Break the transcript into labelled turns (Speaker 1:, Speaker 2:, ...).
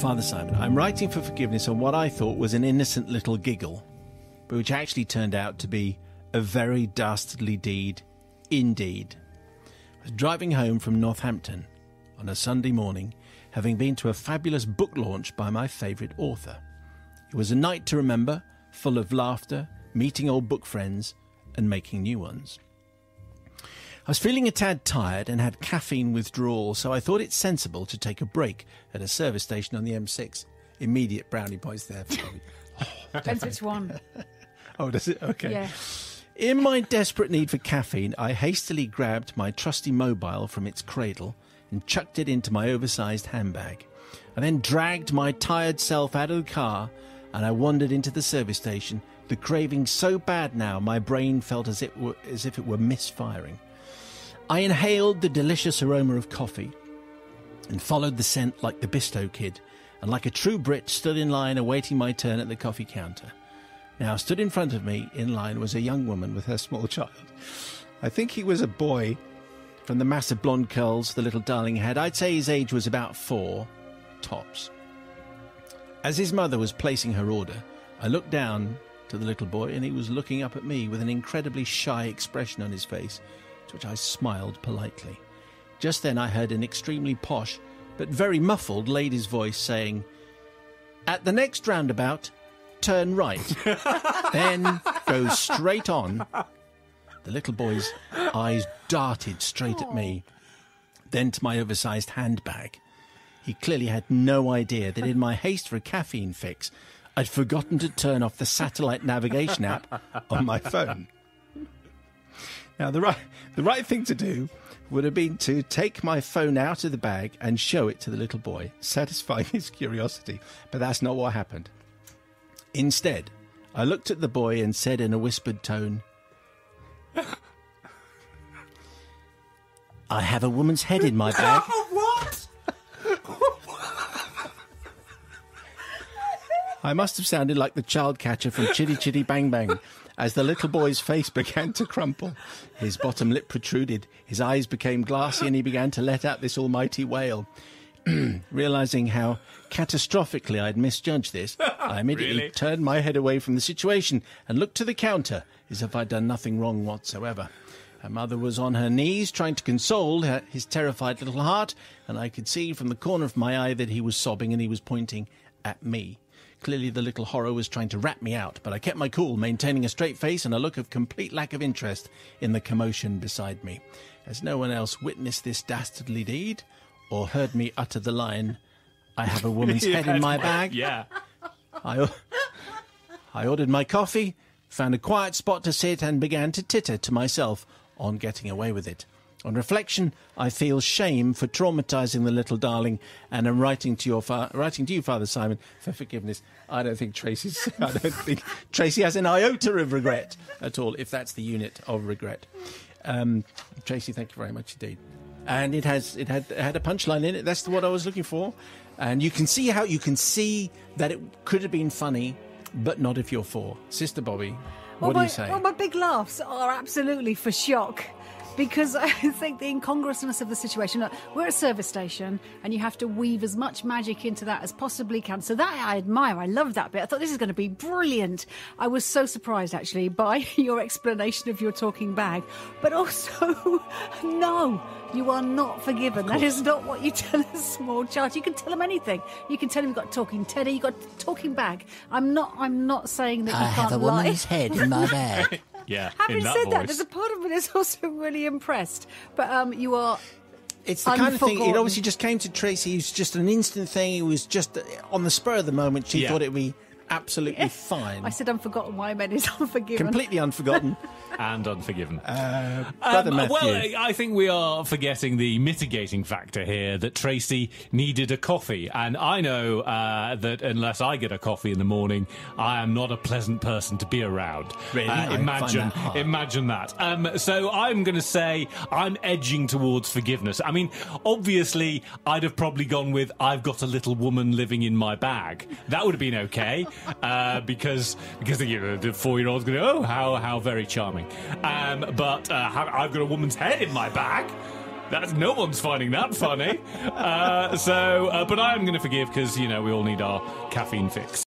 Speaker 1: Father Simon, I'm writing for forgiveness on what I thought was an innocent little giggle, but which actually turned out to be a very dastardly deed indeed. I was driving home from Northampton on a Sunday morning, having been to a fabulous book launch by my favourite author. It was a night to remember, full of laughter, meeting old book friends, and making new ones. I was feeling a tad tired and had caffeine withdrawal, so I thought it sensible to take a break at a service station on the M6. Immediate brownie points there for Bobby.
Speaker 2: Depends which one.
Speaker 1: Oh, does it? Okay.
Speaker 2: Yeah.
Speaker 1: In my desperate need for caffeine, I hastily grabbed my trusty mobile from its cradle and chucked it into my oversized handbag. I then dragged my tired self out of the car and I wandered into the service station, the craving so bad now my brain felt as, it were, as if it were misfiring. I inhaled the delicious aroma of coffee and followed the scent like the Bisto kid, and like a true Brit stood in line awaiting my turn at the coffee counter. Now, stood in front of me in line was a young woman with her small child. I think he was a boy from the massive blonde curls the little darling had. I'd say his age was about four, tops. As his mother was placing her order, I looked down to the little boy and he was looking up at me with an incredibly shy expression on his face, which I smiled politely. Just then I heard an extremely posh but very muffled lady's voice saying, At the next roundabout, turn right, then go straight on. The little boy's eyes darted straight at me, then to my oversized handbag. He clearly had no idea that in my haste for a caffeine fix, I'd forgotten to turn off the satellite navigation app on my phone. Now, the right, the right thing to do would have been to take my phone out of the bag and show it to the little boy, satisfying his curiosity. But that's not what happened. Instead, I looked at the boy and said in a whispered tone, I have a woman's head in my bag. I must have sounded like the child catcher from Chitty Chitty Bang Bang as the little boy's face began to crumple. His bottom lip protruded, his eyes became glassy, and he began to let out this almighty wail. Realizing how catastrophically I'd misjudged this, I immediately
Speaker 3: Really?
Speaker 1: turned my head away from the situation and looked to the counter as if I'd done nothing wrong whatsoever. Her mother was on her knees trying to console her, his terrified little heart, and I could see from the corner of my eye that he was sobbing and he was pointing at me. Clearly, the little horror was trying to rat me out, but I kept my cool, maintaining a straight face and a look of complete lack of interest in the commotion beside me. As no one else witnessed this dastardly deed or heard me utter the line, I have a woman's head in my bag.
Speaker 3: Yeah.
Speaker 1: I, I ordered my coffee, found a quiet spot to sit, and began to titter to myself on getting away with it. On reflection, I feel shame for traumatizing the little darling, and am writing to your fa- writing to you, Father Simon, for forgiveness. I don't think Tracy's. I don't think Tracy has an iota of regret at all, if that's the unit of regret. Um, Tracy, thank you very much indeed. And it has it had it had a punchline in it. That's what I was looking for. And you can see how you can see that it could have been funny, but not if you're four. Sister Bobby, what
Speaker 2: well,
Speaker 1: do you say?
Speaker 2: Well, my big laughs are absolutely for shock. Because I think the incongruousness of the situation. Look, we're at a service station, and you have to weave as much magic into that as possibly can. So that I admire. I love that bit. I thought this is going to be brilliant. I was so surprised actually by your explanation of your talking bag, but also, no, you are not forgiven. That is not what you tell a small child. You can tell them anything. You can tell them you've got talking teddy, you've got talking bag. I'm not. I'm not saying that you can't
Speaker 4: have a
Speaker 2: lie.
Speaker 4: woman's head in my bag.
Speaker 3: Yeah.
Speaker 2: Having
Speaker 3: in
Speaker 2: said
Speaker 3: voice.
Speaker 2: that, there's a part of me that's also really impressed. But um, you are.
Speaker 1: It's the kind of thing. It obviously just came to Tracy. It was just an instant thing. It was just on the spur of the moment. She
Speaker 3: Yeah.
Speaker 1: thought it'd be absolutely fine,
Speaker 2: I said unforgotten. What I meant is unforgiven.
Speaker 1: completely unforgotten.
Speaker 3: and unforgiven.
Speaker 1: Brother
Speaker 3: Um,
Speaker 1: Matthew.
Speaker 3: well, I think we are forgetting the mitigating factor here that Tracy needed a coffee. And I know uh, that unless I get a coffee in the morning, I am not a pleasant person to be around.
Speaker 1: Really?
Speaker 3: Uh, imagine,
Speaker 1: that
Speaker 3: imagine that. Um, so I'm going to say I'm edging towards forgiveness. I mean, obviously, I'd have probably gone with I've got a little woman living in my bag. That would have been okay uh, because because you know, the four year old's going to oh how how very charming. Um, but uh, I've got a woman's head in my bag. That's no one's finding that funny. Uh, so, uh, but I am going to forgive because you know we all need our caffeine fix.